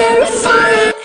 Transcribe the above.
terrifying